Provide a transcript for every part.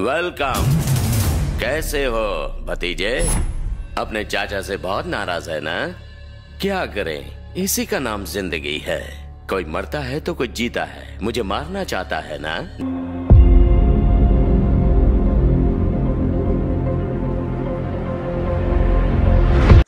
Welcome. कैसे हो, भतीजे? अपने चाचा से बहुत नाराज़ है ना? क्या करें? इसी का नाम ज़िंदगी है। कोई मरता है तो कोई जीता है। मुझे मारना चाहता है ना?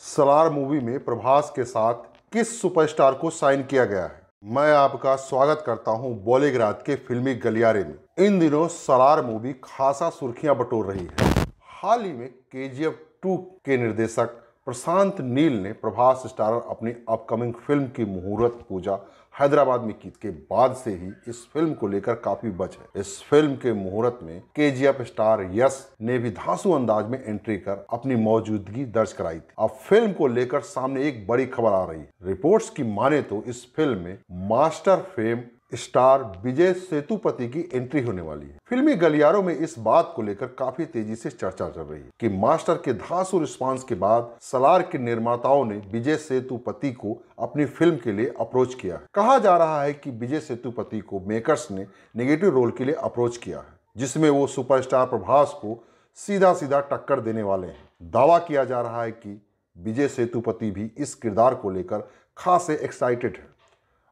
सलार मूवी में प्रभास के साथ किस सुपरस्टार को साइन किया गया है? मैं आपका स्वागत करता हूँ बॉलीग्राज के फिल्मी गलियारे में। इन दिनों सरार मूवी खासा सुर्खियाँ बटोर रही है। हाल ही में के जी एफ़ टू के निर्देशक प्रशांत नील ने प्रभास स्टारर अपनी अपकमिंग फ़िल्म की मुहूर्त पूजा हैदराबाद में की के बाद से ही इस फ़िल्म को लेकर काफ़ी बच है। इस फ़िल्म के मुहूर्त में के स्टार यश ने भी धांसू अंदाज में एंट्री कर अपनी मौजूदगी दर्ज कराई थी। अब फ़िल्म को लेकर सामने एक बड़ी खबर आ रही रिपोर्ट्स की माने तो इस फ़िल्म में Master fame star Vijay Sethupathi की एंट्री होने वाली है। फिल्मी गलियारों में इस बात को लेकर काफ़ी तेज़ी से चर्चा चल रही है कि मास्टर के धांसू रिस्पांस के बाद सलार के निर्माताओं ने विजय सेतुपति को अपनी फ़िल्म के लिए अप्रोच किया है। कहा जा रहा है कि विजय सेतुपति को मेकर्स ने नेगेटिव रोल के लिए अप्रोच किया है, जिसमें वो सुपरस्टार प्रभास को सीधा सीधा टक्कर देने वाले हैं। दावा किया जा रहा है कि विजय सेतुपति भी इस किरदार को लेकर खासे एक्साइटेड है।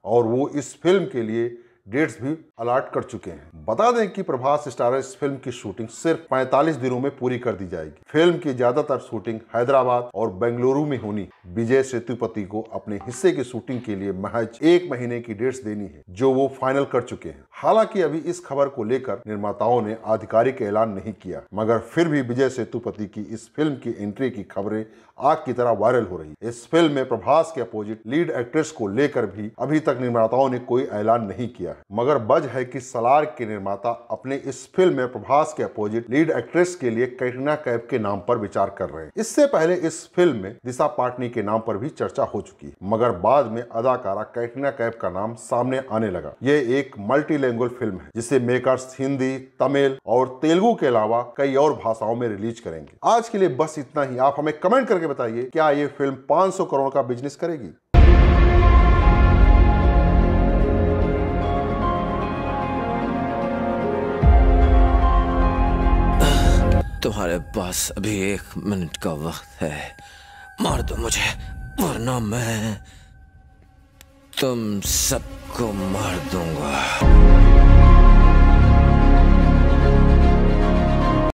और वो इस फ़िल्म के लिए डेट्स भी अलर्ट कर चुके हैं। बता दें कि प्रभास स्टार इस फ़िल्म की शूटिंग सिर्फ़ 45 दिनों में पूरी कर दी जाएगी। फ़िल्म की ज़्यादातर शूटिंग हैदराबाद और बेंगलुरु में होनी। विजय सेतुपति को अपने हिस्से की शूटिंग के लिए महज एक महीने की डेट्स देनी है, जो वो फाइनल कर चुके हैं। हालाँकि अभी इस खबर को लेकर निर्माताओं ने आधिकारिक ऐलान नहीं किया, मगर फिर भी विजय सेतुपति की इस फ़िल्म की एंट्री की खबरें आग की तरह वायरल हो रही। इस फ़िल्म में प्रभास के अपोजिट लीड एक्ट्रेस को लेकर भी अभी तक निर्माताओं ने कोई ऐलान नहीं किया मगर बज है कि सलार के निर्माता अपने इस फ़िल्म में प्रभास के अपोजिट लीड एक्ट्रेस के लिए कैटरीना कैफ के नाम पर विचार कर रहे हैं। इससे पहले इस फ़िल्म में दिशा पाटनी के नाम पर भी चर्चा हो चुकी है, मगर बाद में अदाकारा कैटरीना कैफ का नाम सामने आने लगा। ये एक मल्टी फ़िल्म है, जिसे मेकर्स हिंदी, तमिल और तेलुगु के अलावा कई और भाषाओं में रिलीज़ करेंगे। आज के लिए बस इतना ही। आप हमें कमेंट करके बताइए, क्या ये फ़िल्म 500 करोड़ का बिज़नेस करेगी? तुम्हारे पास अभी एक मिनट का वक्त है। मार दो मुझे, वरना मैं तुम सबको मार दूँगा।